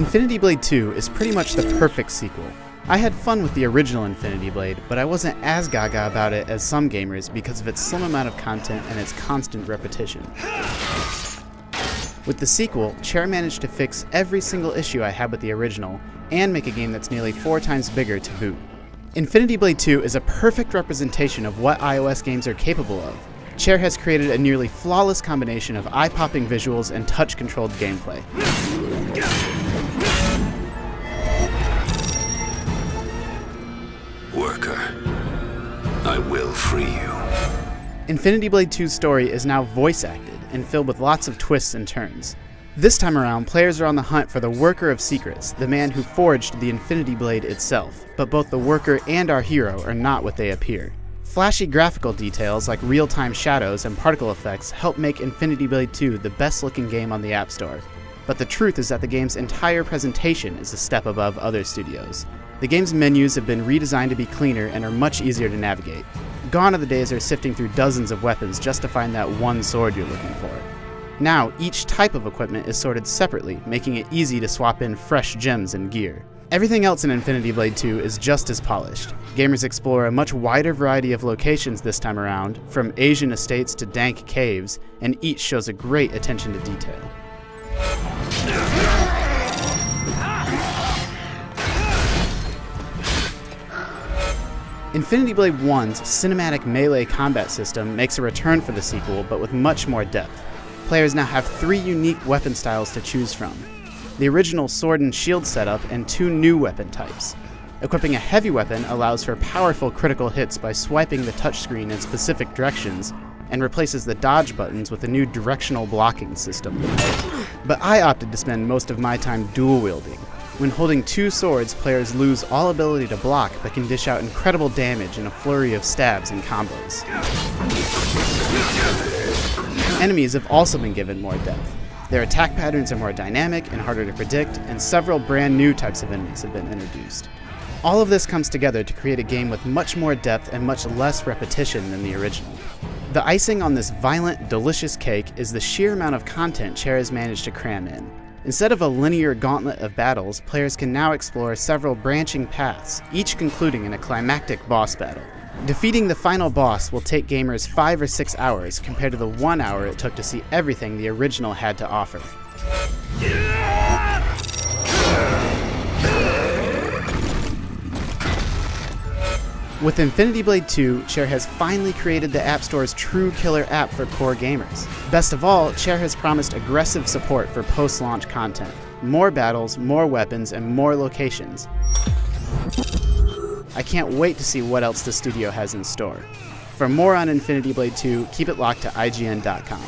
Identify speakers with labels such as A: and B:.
A: Infinity Blade 2 is pretty much the perfect sequel. I had fun with the original Infinity Blade, but I wasn't as gaga about it as some gamers because of its slim amount of content and its constant repetition. With the sequel, Chair managed to fix every single issue I had with the original, and make a game that's nearly four times bigger to boot. Infinity Blade 2 is a perfect representation of what iOS games are capable of. Chair has created a nearly flawless combination of eye-popping visuals and touch-controlled gameplay.
B: Worker, I will free you.
A: Infinity Blade 2's story is now voice acted and filled with lots of twists and turns. This time around, players are on the hunt for the Worker of Secrets, the man who forged the Infinity Blade itself, but both the Worker and our hero are not what they appear. Flashy graphical details like real-time shadows and particle effects help make Infinity Blade 2 the best looking game on the App Store. But the truth is that the game's entire presentation is a step above other studios. The game's menus have been redesigned to be cleaner and are much easier to navigate. Gone are the days of sifting through dozens of weapons just to find that one sword you're looking for. Now, each type of equipment is sorted separately, making it easy to swap in fresh gems and gear. Everything else in Infinity Blade 2 is just as polished. Gamers explore a much wider variety of locations this time around, from Asian estates to dank caves, and each shows a great attention to detail. Infinity Blade 1's cinematic melee combat system makes a return for the sequel, but with much more depth. Players now have three unique weapon styles to choose from the original sword and shield setup, and two new weapon types. Equipping a heavy weapon allows for powerful critical hits by swiping the touchscreen in specific directions, and replaces the dodge buttons with a new directional blocking system. But I opted to spend most of my time dual wielding. When holding two swords, players lose all ability to block, but can dish out incredible damage in a flurry of stabs and combos. Enemies have also been given more depth. Their attack patterns are more dynamic and harder to predict, and several brand new types of enemies have been introduced. All of this comes together to create a game with much more depth and much less repetition than the original. The icing on this violent, delicious cake is the sheer amount of content Chair has managed to cram in. Instead of a linear gauntlet of battles, players can now explore several branching paths, each concluding in a climactic boss battle. Defeating the final boss will take gamers 5 or 6 hours compared to the 1 hour it took to see everything the original had to offer. With Infinity Blade 2, Chair has finally created the App Store's true killer app for core gamers. Best of all, Chair has promised aggressive support for post-launch content. More battles, more weapons, and more locations. I can't wait to see what else the studio has in store. For more on Infinity Blade 2, keep it locked to IGN.com.